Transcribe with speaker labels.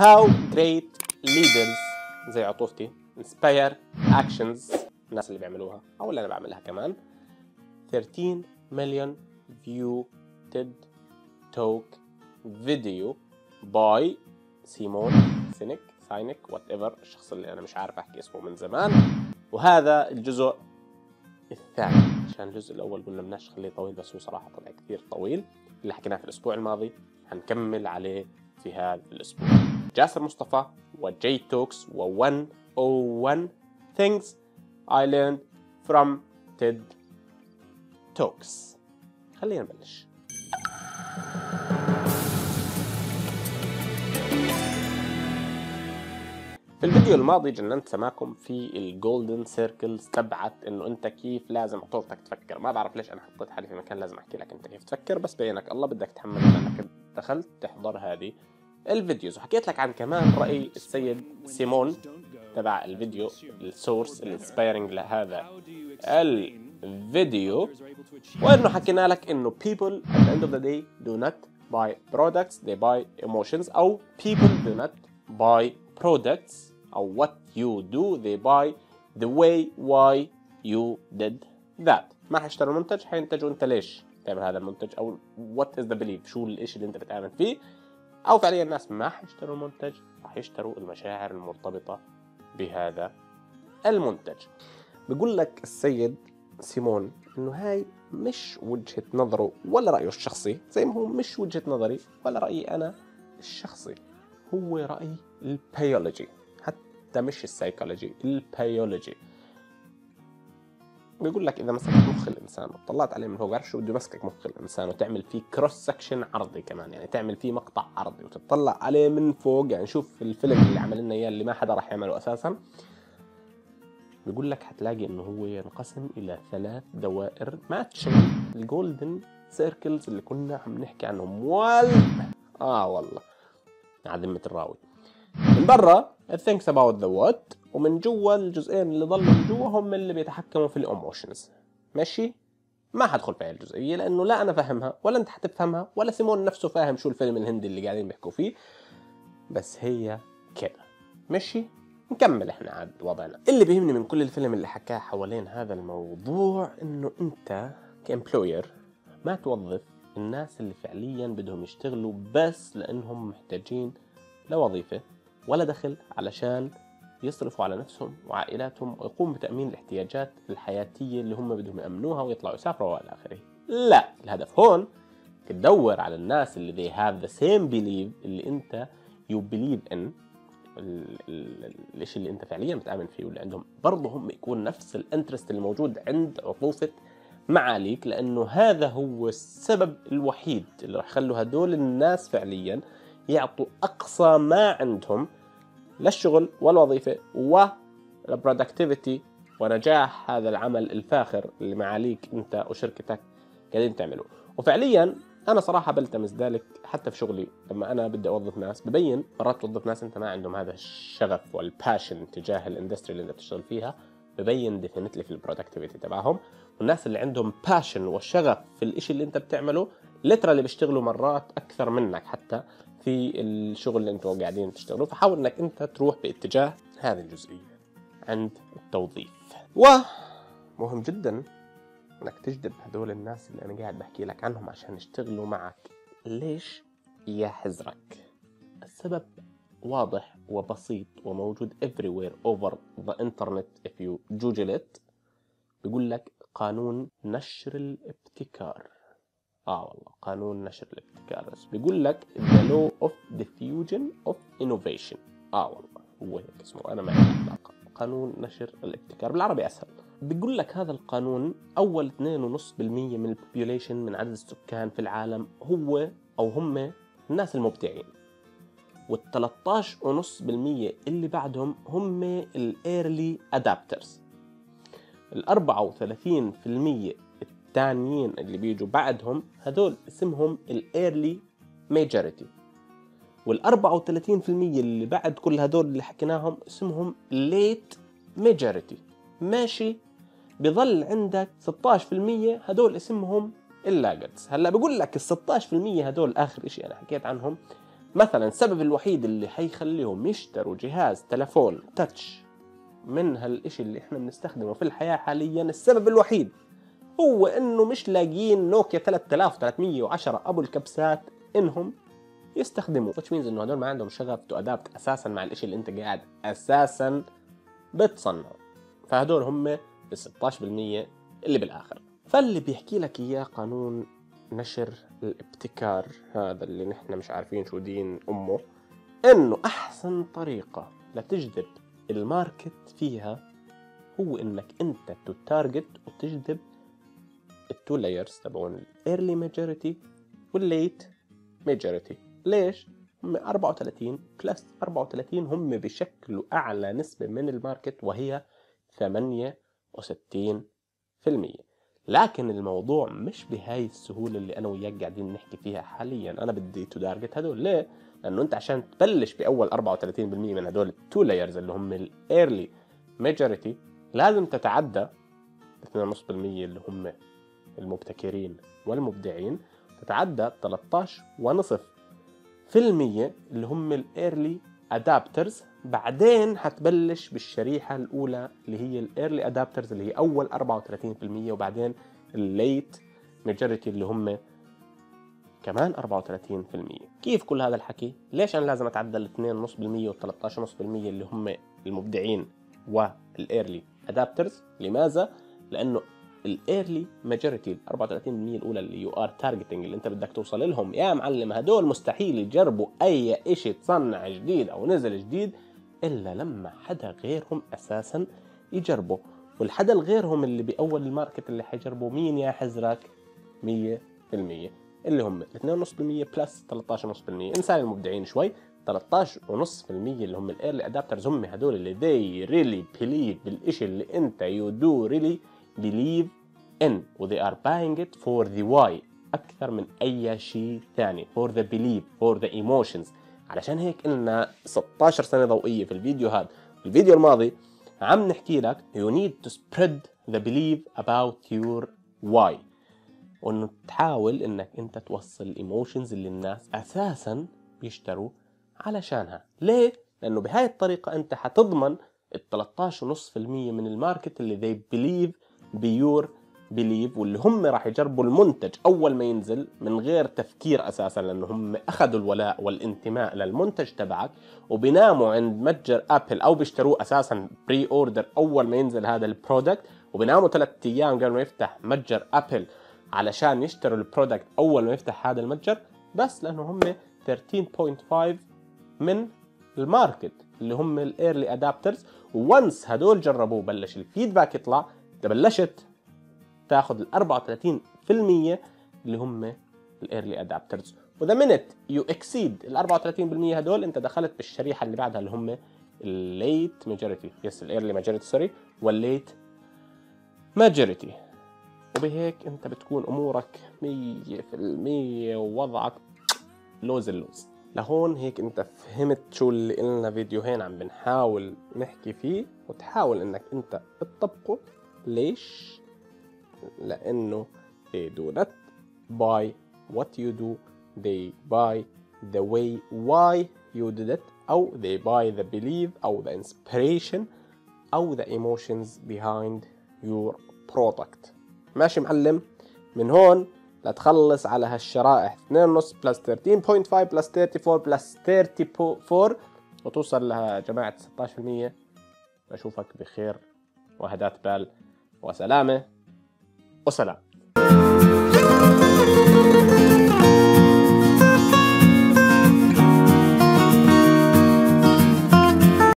Speaker 1: how great leaders زي عطوفتي inspire actions. الناس اللي بيعملوها أو اللي أنا بعملها كمان. 13 million view TED talk video by سيمون سينيك ساينك whatever الشخص اللي أنا مش عارف أحكي اسمه من زمان. وهذا الجزء الثاني. عشان الجزء الأول قلنا بدناش نخليه طويل بس هو صراحة طلع كثير طويل. اللي حكيناه في الأسبوع الماضي هنكمل عليه في هذا الأسبوع. جاسر مصطفى وجي توكس و101 things I learned from TED Talks. خلينا نبلش. في الفيديو الماضي جننت سماكم في الجولدن سيركلز تبعت إنه أنت كيف لازم عطوفتك تفكر. ما بعرف ليش أنا حطيت حالي في مكان لازم أحكي لك أنت كيف تفكر بس بينك الله بدك تحمل إنك دخلت تحضر هذه ال videos. وحكيت لك عن كمان رأي السيد سيمون تبع الفيديو ال source ال inspiring لهذا الفيديو وإنه حكينا لك إنه people at the end of the day do not buy products. They buy emotions أو people do not buy products. أو what you do they buy the why why you did that. ما حيشتروا منتج حينتجوا. أنت ليش تعمل هذا المنتج؟ أو what is the belief شو الإشي اللي أنت بتآمن فيه؟ أو فعليا الناس ما حيشتروا المنتج راح يشتروا المشاعر المرتبطة بهذا المنتج. بيقول لك السيد سيمون إنه هاي مش وجهة نظره ولا رأيه الشخصي زي ما هو مش وجهة نظري ولا رأيي أنا الشخصي هو رأي البيولوجي حتى مش ال psychology ال biology. بيقول لك إذا مسكت مخ الإنسان وطلعت عليه من فوق عارف شو بده يمسكك مخ الإنسان وتعمل فيه cross section عرضي كمان يعني تعمل فيه مقطع عرضي وتطلع عليه من فوق يعني شوف الفيلم اللي عمل لنا إياه اللي ما حدا راح يعمله أساسا. بيقول لك حتلاقي إنه هو ينقسم إلى ثلاث دوائر matching ال golden circles اللي كنا عم نحكي عنهم. وال آه والله على ذمة الراوي. من برا thinks about the what? ومن جوا الجزئين اللي ضلوا من جوا هم اللي بيتحكموا في ال emotions ماشي؟ ما حدخل في الجزئية لأنه لا أنا فاهمها ولا أنت حتفهمها ولا سيمون نفسه فاهم شو الفيلم الهندي اللي قاعدين بيحكوا فيه. بس هي كده. ماشي؟ نكمل إحنا عاد وضعنا. اللي بيهمني من كل الفيلم اللي حكاه حوالين هذا الموضوع إنه أنت كامبلوير ما توظف الناس اللي فعليا بدهم يشتغلوا بس لأنهم محتاجين لوظيفه ولا دخل علشان يصرفوا على نفسهم وعائلاتهم ويقوموا بتأمين الاحتياجات الحياتية اللي هم بدهم يأمنوها ويطلعوا يسافروا والى آخره. لا الهدف هون تدور على الناس اللي they have the same belief اللي أنت you believe in الشيء اللي أنت فعليا بتآمن فيه واللي عندهم برضه هم يكون نفس الانترست الموجود عند عطوفة معاليك لأنه هذا هو السبب الوحيد اللي راح يخلوا هدول الناس فعليا يعطوا أقصى ما عندهم للشغل والوظيفه وال productivity ونجاح هذا العمل الفاخر اللي معاليك انت وشركتك قاعدين تعملوه وفعليا أنا صراحة بلتمس ذلك حتى في شغلي. لما أنا بدي أوظف ناس ببين مرات توظف ناس أنت ما عندهم هذا الشغف وال passion تجاه ال industry اللي أنت بتشتغل فيها. ببين definitely في ال productivity تبعهم. والناس اللي عندهم passion والشغف في الإشي اللي أنت بتعمله لترالي بيشتغلوا مرات أكثر منك حتى. في الشغل اللي أنتم قاعدين تشتغلوه فحاول انك انت تروح باتجاه هذه الجزئية عند التوظيف. ومهم جدا انك تجذب هذول الناس اللي أنا قاعد بحكي لك عنهم عشان يشتغلوا معك. ليش؟ يا حزرك السبب واضح وبسيط وموجود everywhere over the internet. If you google it بيقول لك قانون نشر الابتكار. آه والله قانون نشر الابتكار بس بيقول لك the law of diffusion of innovation. آه والله هو هيك اسمه أنا ما عندي علاقة. قانون نشر الابتكار بالعربي أسهل. بيقول لك هذا القانون أول 2.5% من ال population من عدد السكان في العالم هو أو هم الناس المبدعين. وال 13.5% اللي بعدهم هم ال early adopters ال 34% الثانيين اللي بيجوا بعدهم هذول اسمهم ال early majority وال 34% اللي بعد كل هذول اللي حكيناهم اسمهم late majority ماشي؟ بظل عندك 16% هدول اسمهم ال laggards هلا بقول لك ال 16% هدول آخر شيء أنا حكيت عنهم. مثلا السبب الوحيد اللي حيخليهم يشتروا جهاز تلفون touch من هالإشي اللي إحنا بنستخدمه في الحياة حاليا السبب الوحيد. هو إنه مش لاقيين نوكيا 3310 أبو الكبسات إنهم يستخدموا which means إنه هدول ما عندهم شغف تو ادابت أساسا مع الإشي اللي أنت قاعد أساسا بتصنعه. فهدول هم ال 16% اللي بالآخر. فاللي بيحكي لك إياه قانون نشر الابتكار هذا اللي نحن مش عارفين شو دين أمه إنه أحسن طريقة لتجذب ال market فيها هو إنك أنت ت target وتجذب ال two layers تبعون ال early majority وال late majority ليش؟ هم 34 plus 34 هم بشكلوا أعلى نسبة من ال market وهي 68% لكن الموضوع مش بهاي السهولة اللي أنا وياك قاعدين نحكي فيها حاليا أنا بدي target هدول ليه؟ لأنه أنت عشان تبلش بأول 34% من هدول ال two layers اللي هم ال early majority لازم تتعدى 2.5% اللي هم المبتكرين والمبدعين تتعدى 13.5% اللي هم ال early adopters بعدين حتبلش بالشريحة الأولى اللي هي ال early adopters اللي هي أول 34% وبعدين ال late majority اللي هم كمان 34% كيف كل هذا الحكي؟ ليش أنا لازم أتعدى ال 2.5% وال 13.5% اللي هم المبدعين وال early adopters لماذا؟ لأنه ال early majority ال 34% الأولى اللي you are targeting اللي أنت بدك توصل لهم. يا معلم هدول مستحيل يجربوا أي شيء تصنع جديد أو نزل جديد إلا لما حدا غيرهم أساسا يجربه والحدا الغيرهم اللي بأول ال market اللي حيجربوا مين يا حزرك؟ 100% اللي هم 2.5% plus 13.5% إنسان المبدعين شوي. 13.5% اللي هم ال early adopters هم هدول اللي they really believe بالشيء اللي أنت you do really believe in و they are buying it for the why أكثر من أي شيء ثاني. For the belief for the emotions. علشان هيك قلنا 16 سنة ضوئية في الفيديو هذا. الفيديو الماضي عم نحكي لك you need to spread the belief about your why. وإنه تحاول إنك أنت توصل ال emotions اللي الناس أساسا بيشتروا علشانها. ليه؟ لأنه بهاي الطريقة أنت حتضمن ال 13.5% من ال market اللي they believe pure belief واللي هم راح يجربوا المنتج أول ما ينزل من غير تفكير أساسا لأنه هم أخذوا الولاء والانتماء للمنتج تبعك وبيناموا عند متجر Apple أو بيشتروه أساسا pre-order أول ما ينزل هذا ال product وبيناموا ثلاث أيام قبل ما يفتح متجر Apple علشان يشتروا ال product أول ما يفتح هذا المتجر بس لأنه هم 13.5 من ال market اللي هم ال early adopters و once هدول جربوه بلش ال feedback يطلع انت بلشت تاخذ ال 34% اللي هم ال early adopters و the minute you exceed ال 34% هدول أنت دخلت بالشريحة اللي بعدها اللي هم ال late majority yes ال early majority sorry وال late majority وبهيك أنت بتكون أمورك 100% ووضعك لوز اللوز لهون هيك أنت فهمت شو اللي قلنا فيديوهين عم بنحاول نحكي فيه وتحاول إنك أنت تطبقه. ليش؟ لأنه they do not buy what you do they buy the way why you did it أو they buy the belief أو the inspiration أو the emotions behind your product ماشي معلم من هون لتخلص على هالشرائح 2.5 بلس 13.5 بلس 34 بلس 34 وتوصل لها جماعة 16% بشوفك بخير وهدات بال وسلامة. وسلام.